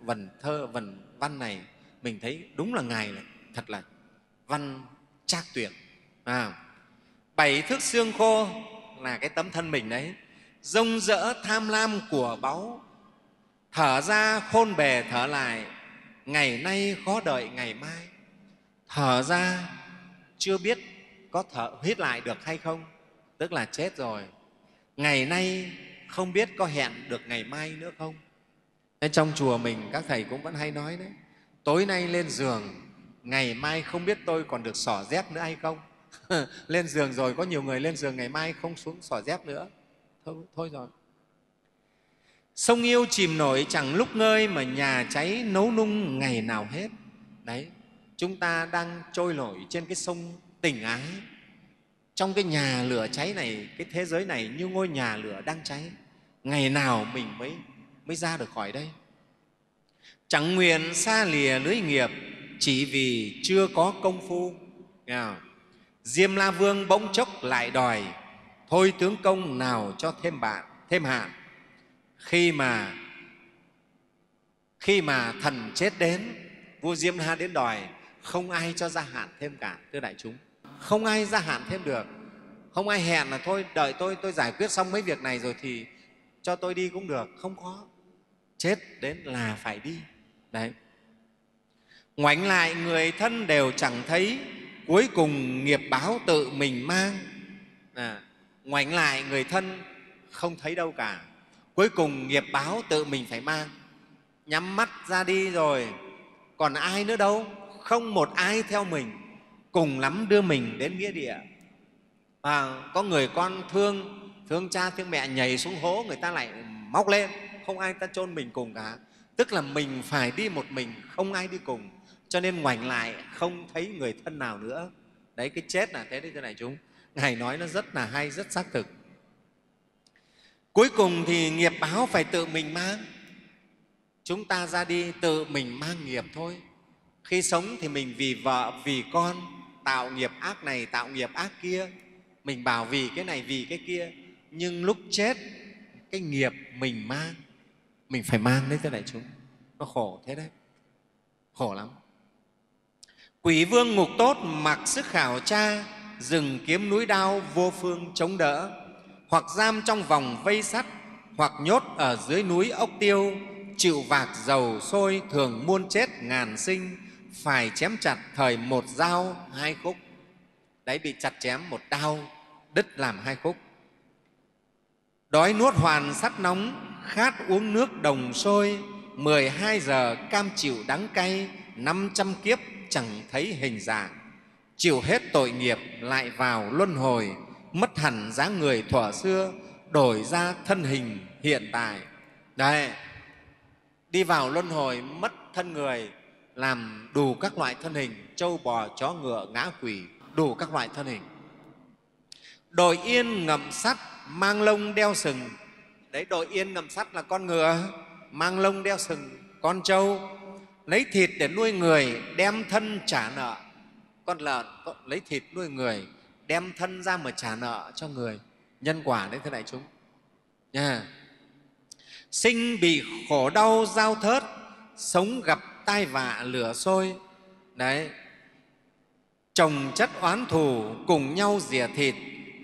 vần thơ vần văn này mình thấy đúng là ngài này, thật là văn trác tuyệt à, bảy thước xương khô là cái tấm thân mình đấy rông rỡ tham lam của báu. Thở ra khôn bề thở lại ngày nay khó đợi ngày mai. Thở ra chưa biết có thở hít lại được hay không tức là chết rồi. Ngày nay không biết có hẹn được ngày mai nữa không? Thế trong chùa mình các thầy cũng vẫn hay nói đấy tối nay lên giường ngày mai không biết tôi còn được xỏ dép nữa hay không? Lên giường rồi có nhiều người lên giường ngày mai không xuống xỏ dép nữa. Thôi, thôi rồi. Sông yêu chìm nổi chẳng lúc ngơi mà nhà cháy nấu nung ngày nào hết. Đấy chúng ta đang trôi nổi trên cái sông tình ái. Trong cái nhà lửa cháy này cái thế giới này như ngôi nhà lửa đang cháy ngày nào mình mới mới ra được khỏi đây. Chẳng nguyện xa lìa lưới nghiệp, chỉ vì chưa có công phu. Diêm la vương bỗng chốc lại đòi, thôi tướng công, nào cho thêm bạn, thêm hạn. Khi mà khi mà thần chết đến, vua diêm la đến đòi, không ai cho gia hạn thêm cả, thưa đại chúng. Không ai gia hạn thêm được. Không ai hẹn là thôi, đợi tôi tôi giải quyết xong mấy việc này rồi thì cho tôi đi cũng được, không có chết đến là phải đi. Đấy. Ngoảnh lại người thân đều chẳng thấy cuối cùng nghiệp báo tự mình mang. À, ngoảnh lại người thân không thấy đâu cả. Cuối cùng nghiệp báo tự mình phải mang. Nhắm mắt ra đi rồi còn ai nữa đâu? Không một ai theo mình. Cùng lắm đưa mình đến nghĩa địa. À, có người con thương thương cha thương mẹ nhảy xuống hố người ta lại móc lên không ai ta chôn mình cùng cả. Tức là mình phải đi một mình, không ai đi cùng. Cho nên ngoảnh lại, không thấy người thân nào nữa. Đấy, cái chết là thế đấy thưa này chúng. Ngài nói nó rất là hay, rất xác thực. Cuối cùng thì nghiệp báo phải tự mình mang. Chúng ta ra đi tự mình mang nghiệp thôi. Khi sống thì mình vì vợ, vì con, tạo nghiệp ác này, tạo nghiệp ác kia. Mình bảo vì cái này, vì cái kia. Nhưng lúc chết, cái nghiệp mình mang mình phải mang đấy thưa đại chúng. Nó khổ thế đấy. Khổ lắm. Quỷ vương ngục tốt mặc sức khảo tra, rừng kiếm núi đao vô phương chống đỡ. Hoặc giam trong vòng vây sắt, hoặc nhốt ở dưới núi ốc tiêu, chịu vạc dầu sôi thường muôn chết ngàn sinh, phải chém chặt thời một dao, hai khúc. Đấy, bị chặt chém một đao, đứt làm hai khúc. Đói nuốt hoàn sắt nóng khát uống nước đồng sôi, mười hai giờ cam chịu đắng cay, năm trăm kiếp chẳng thấy hình dạng. Chịu hết tội nghiệp lại vào luân hồi, mất hẳn dáng người thuở xưa, đổi ra thân hình hiện tại. Đây, đi vào luân hồi mất thân người, làm đủ các loại thân hình, trâu bò, chó ngựa, ngã quỷ, đủ các loại thân hình. Đội yên ngậm sắt, mang lông đeo sừng đấy, đội yên nằm sắt là con ngựa, mang lông đeo sừng, con trâu, lấy thịt để nuôi người, đem thân trả nợ. Con lợn lấy thịt nuôi người, đem thân ra mà trả nợ cho người. Nhân quả đấy, thưa đại chúng. Nha. Sinh bị khổ đau, giao thớt, sống gặp tai vạ, lửa sôi. Đấy. Chồng chất oán thù, cùng nhau rỉa thịt.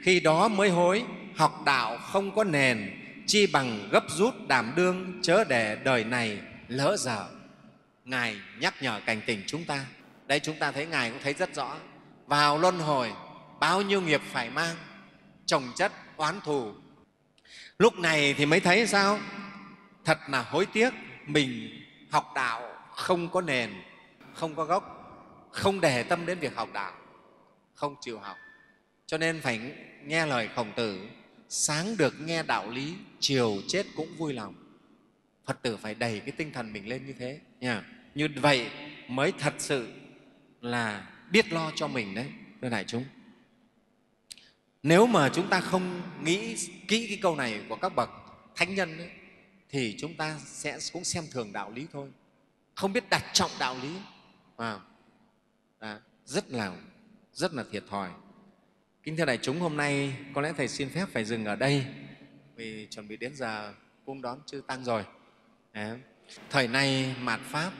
Khi đó mới hối, học đạo không có nền chi bằng gấp rút đảm đương chớ để đời này lỡ dở. Ngài nhắc nhở cảnh tỉnh chúng ta. Đây chúng ta thấy ngài cũng thấy rất rõ. Vào luân hồi, bao nhiêu nghiệp phải mang, trồng chất, oán thù. Lúc này thì mới thấy sao? Thật là hối tiếc, mình học đạo không có nền, không có gốc, không để tâm đến việc học đạo, không chịu học. Cho nên phải nghe lời khổng tử sáng được nghe đạo lý chiều chết cũng vui lòng. Phật tử phải đầy cái tinh thần mình lên như thế nha. Như vậy mới thật sự là biết lo cho mình đấy thưa đại chúng. Nếu mà chúng ta không nghĩ kỹ cái câu này của các bậc thánh nhân ấy, thì chúng ta sẽ cũng xem thường đạo lý thôi. Không biết đặt trọng đạo lý. À, à, rất là rất là thiệt thòi kính thưa đại chúng hôm nay có lẽ thầy xin phép phải dừng ở đây vì chuẩn bị đến giờ cung đón chư tăng rồi. Thời nay mạt pháp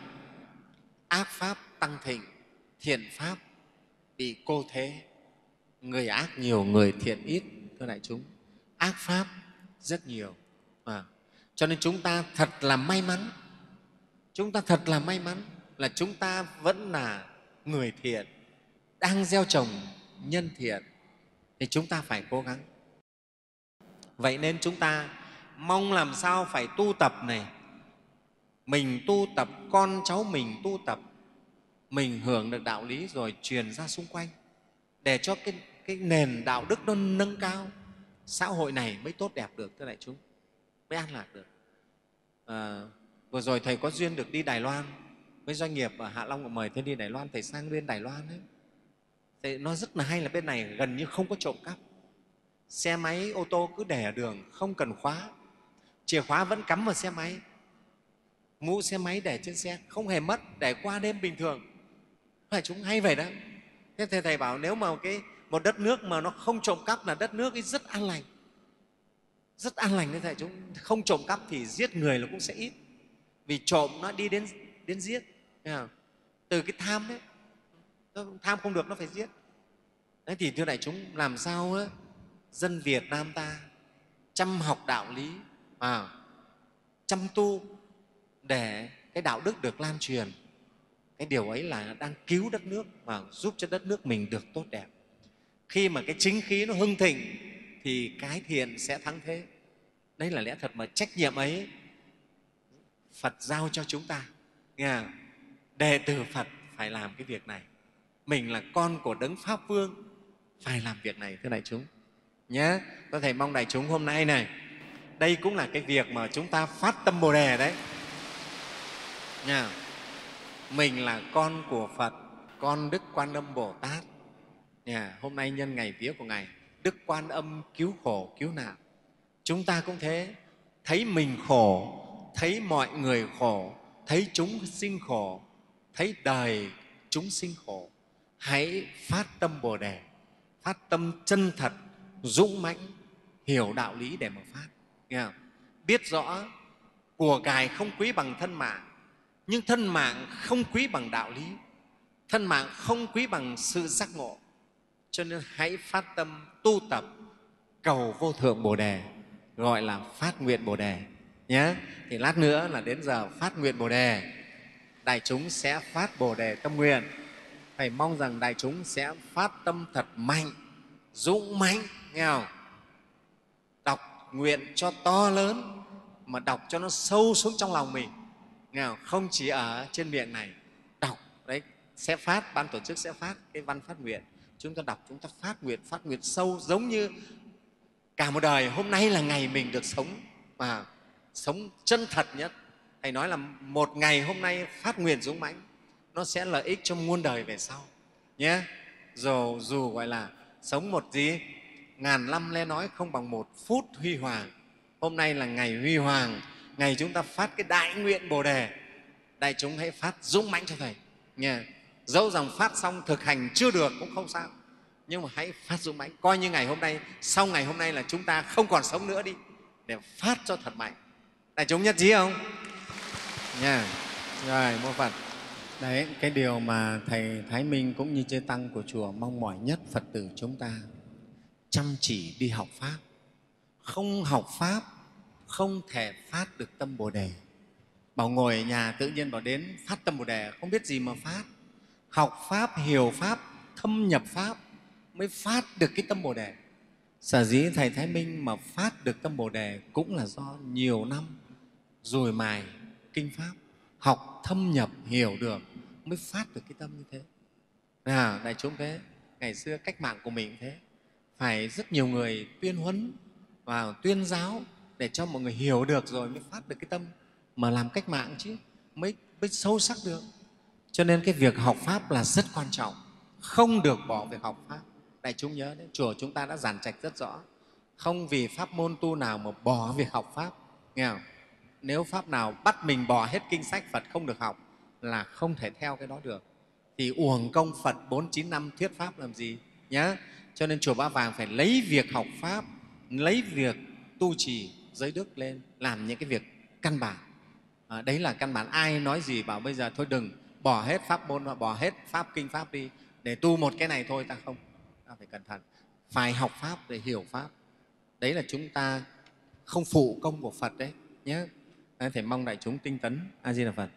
ác pháp tăng thịnh thiện pháp bị cô thế. Người ác nhiều người thiện ít thưa đại chúng. Ác pháp rất nhiều. À, cho nên chúng ta thật là may mắn chúng ta thật là may mắn là chúng ta vẫn là người thiện đang gieo trồng nhân thiện thì chúng ta phải cố gắng. Vậy nên chúng ta mong làm sao phải tu tập này. Mình tu tập con cháu mình tu tập. Mình hưởng được đạo lý rồi truyền ra xung quanh. Để cho cái, cái nền đạo đức nó nâng cao. Xã hội này mới tốt đẹp được thưa đại chúng. Mới an lạc được. À, vừa rồi thầy có duyên được đi đài loan. Với doanh nghiệp ở hạ long mời thầy đi đài loan thầy sang bên đài loan ấy thì nó rất là hay là bên này gần như không có trộm cắp. Xe máy ô tô cứ để ở đường không cần khóa. Chìa khóa vẫn cắm vào xe máy. Mũ xe máy để trên xe không hề mất để qua đêm bình thường. Phải chúng hay vậy đó. Thế thầy, thầy bảo nếu mà cái một đất nước mà nó không trộm cắp là đất nước ấy rất an lành. Rất an lành đấy thầy chúng. Không trộm cắp thì giết người là cũng sẽ ít. Vì trộm nó đi đến đến giết. Từ cái tham nó tham không được nó phải giết. Đấy thì thưa đại chúng làm sao ấy, dân việt nam ta chăm học đạo lý à, chăm tu để cái đạo đức được lan truyền. Cái điều ấy là đang cứu đất nước và giúp cho đất nước mình được tốt đẹp. Khi mà cái chính khí nó hưng thịnh thì cái thiện sẽ thắng thế. Đây là lẽ thật mà trách nhiệm ấy phật giao cho chúng ta. Nghe đệ tử phật phải làm cái việc này mình là con của đấng pháp vương. Phải làm việc này, thưa đại chúng. Nhé có thể mong đại chúng hôm nay này, đây cũng là cái việc mà chúng ta phát tâm bồ đề đấy. Nha mình là con của phật, con đức quan âm bồ tát. Nha hôm nay nhân ngày vía của ngài, đức quan âm cứu khổ, cứu nạn. Chúng ta cũng thế, thấy mình khổ, thấy mọi người khổ, thấy chúng sinh khổ, thấy đời chúng sinh khổ hãy phát tâm bồ đề, phát tâm chân thật, dũng mãnh, hiểu đạo lý để mà phát. Nghe không? biết rõ của cải không quý bằng thân mạng, nhưng thân mạng không quý bằng đạo lý. Thân mạng không quý bằng sự giác ngộ. Cho nên hãy phát tâm tu tập cầu vô thượng bồ đề, gọi là phát nguyện bồ đề nhé thì lát nữa là đến giờ phát nguyện bồ đề, đại chúng sẽ phát bồ đề tâm nguyện phải mong rằng đại chúng sẽ phát tâm thật mạnh, dũng mãnh, nghe không? Đọc nguyện cho to lớn, mà đọc cho nó sâu xuống trong lòng mình, nghe không? không chỉ ở trên miệng này, đọc, đấy, sẽ phát, ban tổ chức sẽ phát cái văn phát nguyện. Chúng ta đọc, chúng ta phát nguyện phát nguyện sâu, giống như cả một đời, hôm nay là ngày mình được sống, mà sống chân thật nhất. Thầy nói là một ngày hôm nay phát nguyện dũng mãnh nó sẽ lợi ích cho muôn đời về sau, nhé. Dù dù gọi là sống một gì ngàn năm le nói không bằng một phút huy hoàng. Hôm nay là ngày huy hoàng, ngày chúng ta phát cái đại nguyện bồ đề. Đại chúng hãy phát dũng mãnh cho thầy nha dẫu rằng phát xong, thực hành chưa được cũng không sao, nhưng mà hãy phát dũng mãnh. Coi như ngày hôm nay, sau ngày hôm nay là chúng ta không còn sống nữa đi, để phát cho thật mạnh. Đại chúng nhất trí không? Nha. Rồi mô phật đấy, cái điều mà thầy thái minh cũng như chư tăng của chùa mong mỏi nhất phật tử chúng ta, chăm chỉ đi học pháp. Không học pháp, không thể phát được tâm bồ đề. Bảo ngồi ở nhà tự nhiên bảo đến phát tâm bồ đề, không biết gì mà phát. Học pháp, hiểu pháp, thâm nhập pháp mới phát được cái tâm bồ đề. Sở dĩ thầy thái minh mà phát được tâm bồ đề cũng là do nhiều năm rồi mài kinh pháp học thâm nhập hiểu được mới phát được cái tâm như thế. À đại chúng thế ngày xưa cách mạng của mình thế. Phải rất nhiều người tuyên huấn và tuyên giáo để cho mọi người hiểu được rồi mới phát được cái tâm mà làm cách mạng chứ mới, mới sâu sắc được. Cho nên cái việc học pháp là rất quan trọng không được bỏ việc học pháp. Đại chúng nhớ đấy chùa chúng ta đã giản trạch rất rõ không vì pháp môn tu nào mà bỏ việc học pháp nghe không? Nếu pháp nào bắt mình bỏ hết kinh sách phật không được học là không thể theo cái đó được. Thì uổng công phật bốn chín năm thuyết pháp làm gì? Nhá. Cho nên chùa ba vàng phải lấy việc học pháp lấy việc tu trì giới đức lên làm những cái việc căn bản. À, đấy là căn bản. Ai nói gì bảo bây giờ thôi đừng bỏ hết pháp môn và bỏ hết pháp kinh pháp đi để tu một cái này thôi ta không ta phải cẩn thận. Phải học pháp để hiểu pháp. Đấy là chúng ta không phụ công của phật đấy nhé phải mong đại chúng tinh tấn. A di đà phật.